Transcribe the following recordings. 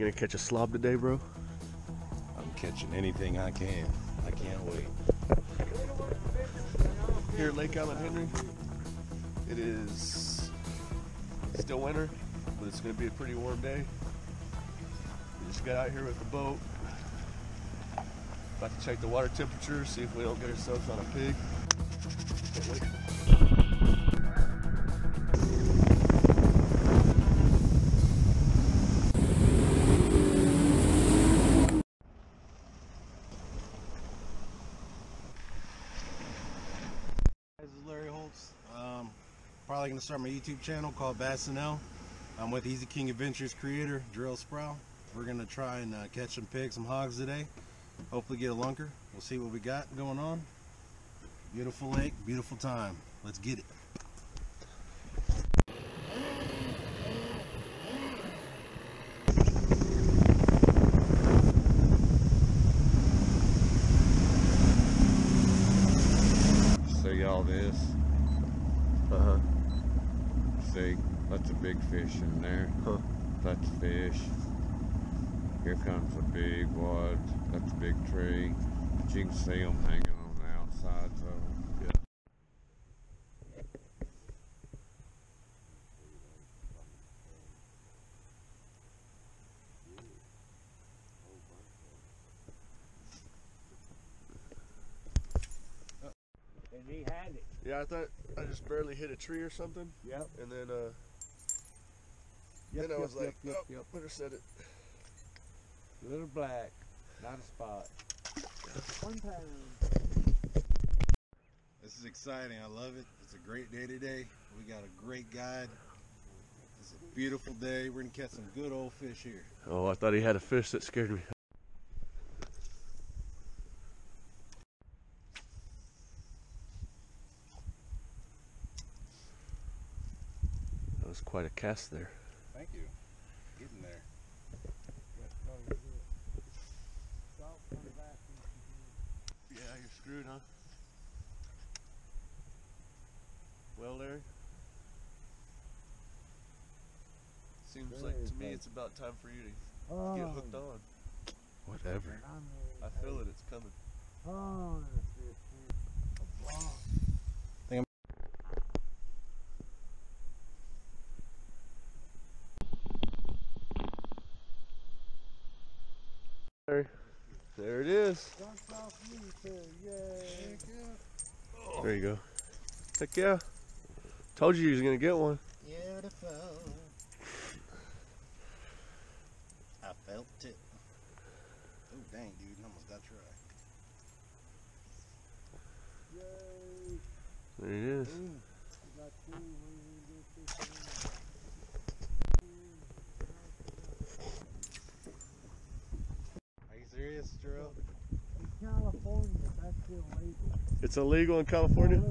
You gonna catch a slob today, bro? I'm catching anything I can. I can't wait. Here at Lake Alan Henry, it is still winter, but it's gonna be a pretty warm day. We just got out here with the boat. About to check the water temperature, see if we don't get ourselves on a pig. Probably gonna start my YouTube channel called Bass and L. I'm with EzKing Adventures creator Drill Sproul. We're gonna try and uh, catch some pigs, some hogs today. Hopefully get a lunker. We'll see what we got going on. Beautiful lake, beautiful time. Let's get it. See all this? Uh huh. See, that's a big fish in there. Huh. That's fish. Here comes a big wad. That's a big tree. But you can see them hanging on the outsides of them. Yeah. And he had it. Yeah, I thought I just barely hit a tree or something, Yep. and then uh, Yep, then I yep, was like, yep, yep, oh, yep. better set it. Little black, not a spot. One pound. This is exciting. I love it. It's a great day today. We got a great guide. It's a beautiful day. We're gonna catch some good old fish here. Oh, I thought he had a fish that scared me. That was quite a cast there. Thank you. Getting there. Yeah, you're screwed, huh? Well, Larry. Seems like to me it's about time for you to Oh, get hooked on. Whatever. I feel it, it's coming. Oh, There, there it is. There you go. Heck yeah. Told you you was gonna get one. Beautiful. I felt it. Oh dang, dude! Almost got try. There it is. Are you serious, Drill? In California, that's illegal. It's illegal in California.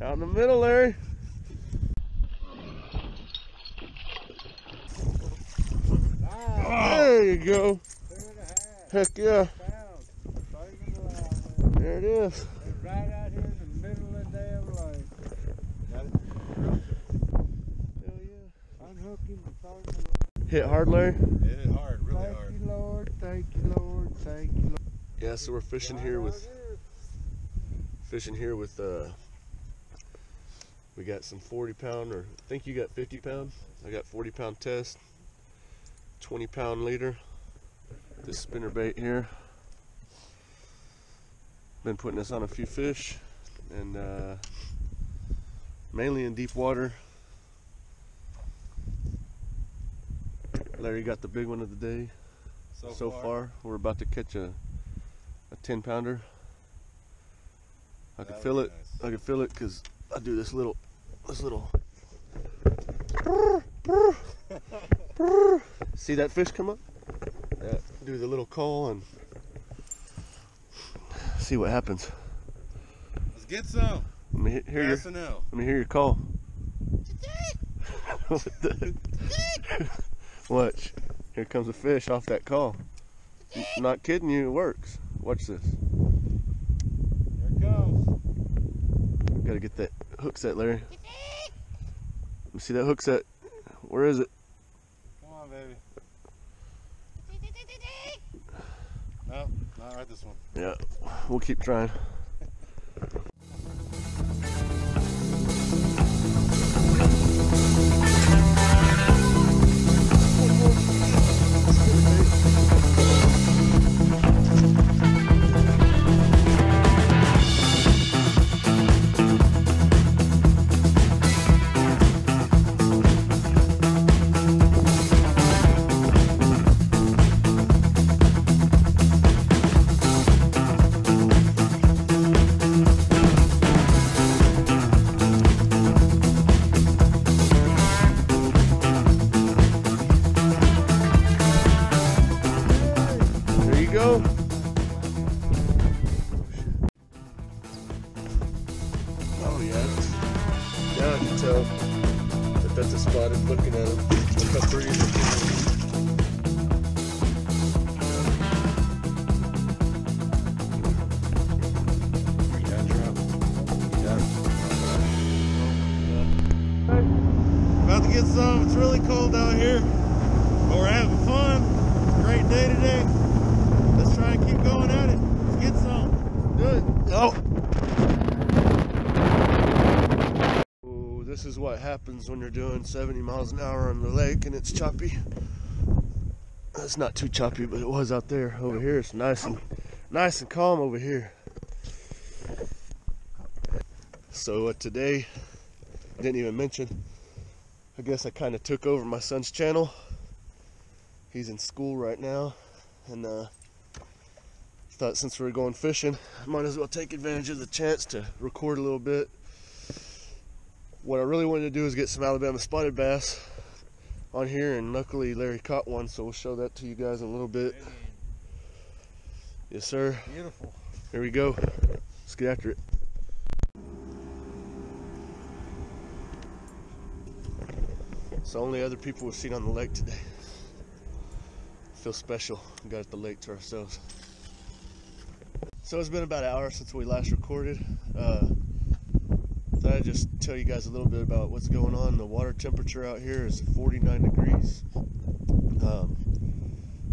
Out in the middle, Larry. There you go. Heck yeah. There it is. And right out here in the middle of the damn lake. Hell yeah. Unhook him and start to Hit hard, Larry. It hit hard, really Thank hard. you, Lord. Thank you, Lord. Thank you, Lord. Yeah, so we're fishing here with fishing here with uh we got some 40 pound or I think you got 50 pound I got 40 pound test 20 pound leader this spinner bait here been putting us on a few fish and uh mainly in deep water Larry got the big one of the day So, so far, far. We're about to catch a a 10 pounder. I That can feel it. nice. I can feel it because I do this little, this little. See that fish come up? Yeah. Do the little call and see what happens. Let's get some. Let me he- hear your. Bass. Let me hear your call. What the- Watch. Here comes a fish off that call. Not kidding you, it works. Watch this. Here it comes. Gotta get that hook set, Larry. Let me see that hook set. Where is it? Come on, baby. No, not right this one. Yeah, we'll keep trying. Looking at him. Look how pretty it is. You done, Trump? You done? About to get some. It's really cold out here, but we're having fun. Great day today. Let's try and keep going at it. Let's get some. Good. Oh. Oh, this is what happens when you're doing 70 miles an hour on the lake and it's choppy. It's not too choppy, but it was out there. Over here, it's nice and nice and calm over here. So uh, today, didn't even mention. I guess I kind of took over my son's channel. He's in school right now, and uh, thought since we were going fishing, I might as well take advantage of the chance to record a little bit. What I really wanted to do is get some Alabama spotted bass on here, and luckily Larry caught one, so we'll show that to you guys in a little bit. Yes, sir. Beautiful. Here we go. Let's get after it. It's the only other people we've seen on the lake today. Feel special. We got the lake to ourselves. So it's been about an hour since we last recorded. Uh, thought I'd just tell you guys a little bit about what's going on. The water temperature out here is 49 degrees. Um,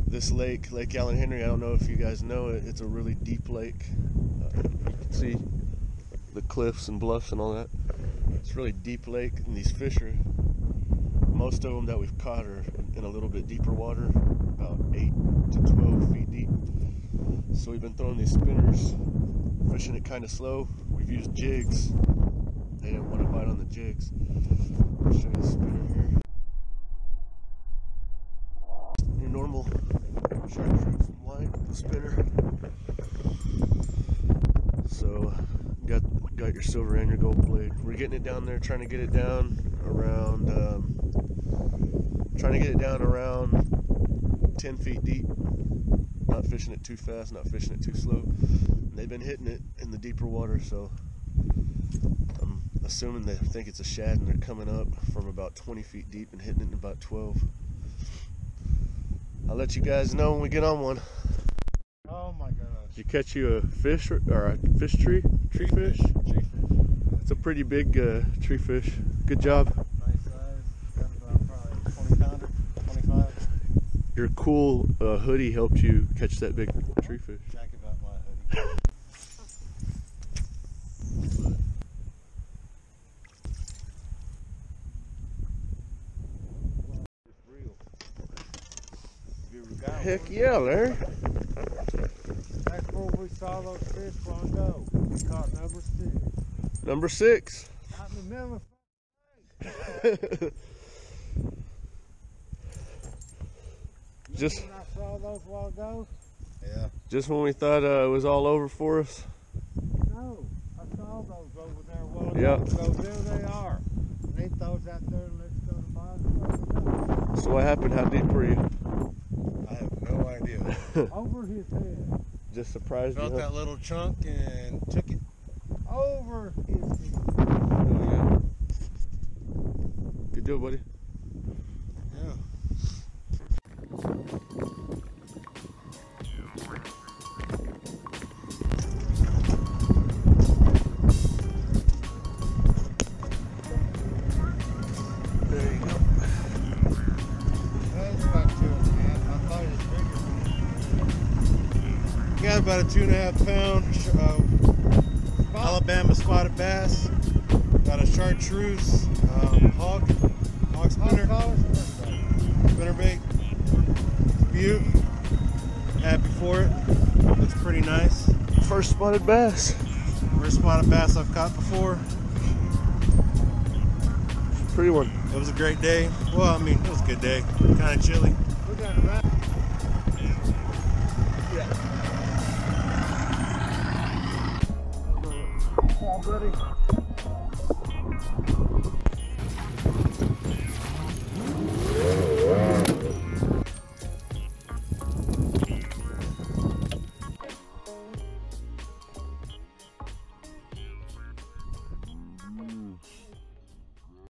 this lake, Lake Alan Henry, I don't know if you guys know it, it's a really deep lake. Uh, you can see the cliffs and bluffs and all that. It's really deep lake, and these fish are, most of them that we've caught are in a little bit deeper water, about 8 to 12 feet deep. So we've been throwing these spinners, fishing it kind of slow. We've used jigs. On the jigs. I'll show you the spinner here. Your normal chartreuse white spinner. So got got your silver and your gold blade. We're getting it down there, trying to get it down around, um, trying to get it down around 10 feet deep. Not fishing it too fast, not fishing it too slow. And they've been hitting it in the deeper water, so assuming they think it's a shad and they're coming up from about 20 feet deep and hitting it in about 12. I'll let you guys know when we get on one. Oh my gosh. Did you catch you a fish or, a fish tree? Tree fish? It's a pretty big uh, tree fish. Good job. Nice size. About probably 20 pounder, 25. Your cool uh, hoodie helped you catch that big tree fish. Jacket about my hoodie. Heck yeah, Larry. That's where we saw those fish long ago. We caught number six. Number six. Out in the middle of Just when I saw those while ago? Yeah. Just when we thought uh, it was all over for us. No, I saw those over there a while Yep. ago. There they are. Leave those out there and let's go to bottom. So what happened? How deep were you? I have no idea. Over his head. Just surprised you. Felt that little chunk and took it. Over his head. Oh, yeah. Good deal, buddy. About a two and a half pound uh, Alabama spotted bass. Got a chartreuse um, hog, hog spinner, spinner bait. Butte. Happy for it. Looks pretty nice. First spotted bass. First spotted bass I've caught before. Pretty one. It was a great day. Well, I mean, it was a good day. Kind of chilly. Buddy.